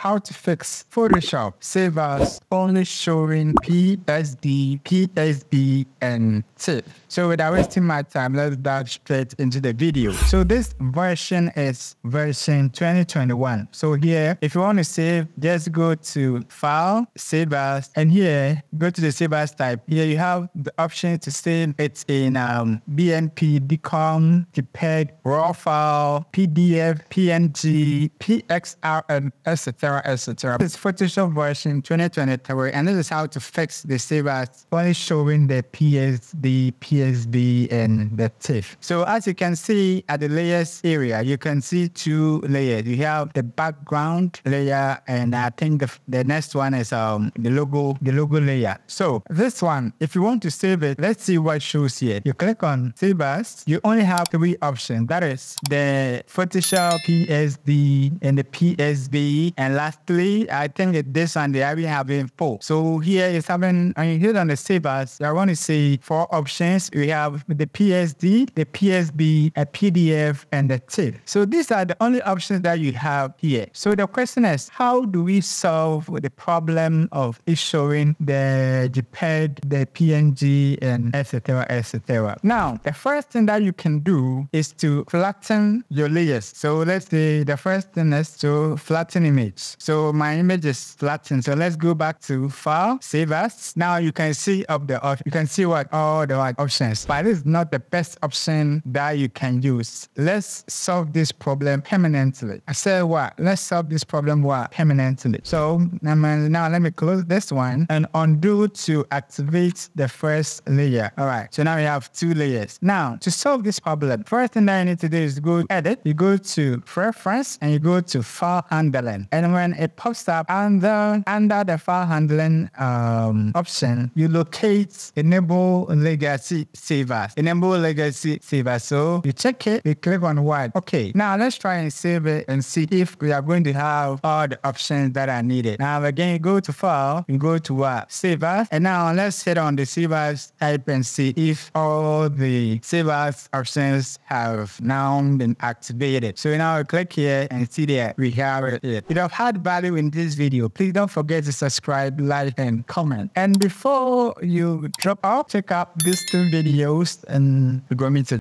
how to fix Photoshop save as only showing PSD, PSB, and TIFF. So without wasting my time, let's dive straight into the video. So this version is version 2021. So here, if you want to save, just go to File, Save As, and here, go to the Save As type. Here you have the option to save it in um, BMP, DICOM, JPEG, RAW file, PDF, PNG, PXR, and etc. etc. This Photoshop version 2023, and this is how to fix the save as only showing the PSD, PSB, and the TIFF. So as you can see at the layers area, you can see two layers. You have the background layer, and I think the, the next one is um the logo, the logo layer. So this one, if you want to save it, let's see what shows here. You click on Save As. You only have three options. That is the Photoshop PSD and the PSB. And lastly, I think that this one they already have info. So here is having, and you hit on the Save As. I want to see four options. We have the PSD, the PSB, a PDF, and the TIFF. So these are the only options that you have here. So the question is, how do we solve the problem of issuing the JPEG, the PNG, and etc. etc. Now, the first thing that you can do is to flatten your layers. So let's say the first thing is to flatten image. So my image is flattened. So let's go back to File, Save As. Now you can see up the you can see what all the options, but this is not the best option that you can use. Let's solve this problem permanently. I said what? Let's solve this problem what permanently. So um, now let me close this one and undo to activate the first layer. All right. So now we have two layers. Now to solve this problem, first thing that you need to do is go edit. You go to preference and you go to file handling. And when it pops up under under the file handling um, option, you locate enable legacy save as. Enable legacy save as. So you check it, you click on what. Okay. Now let's try and save it and see if we are going to have all the options that are needed. Now again, go to file, you go to what? Save as. And now let's hit on the save as type and see if all the save as options have now been activated. So now click here and see that we have it. You have had value in this video, please don't forget to subscribe, like, and comment. And before you drop out, check out these two videos and we're going to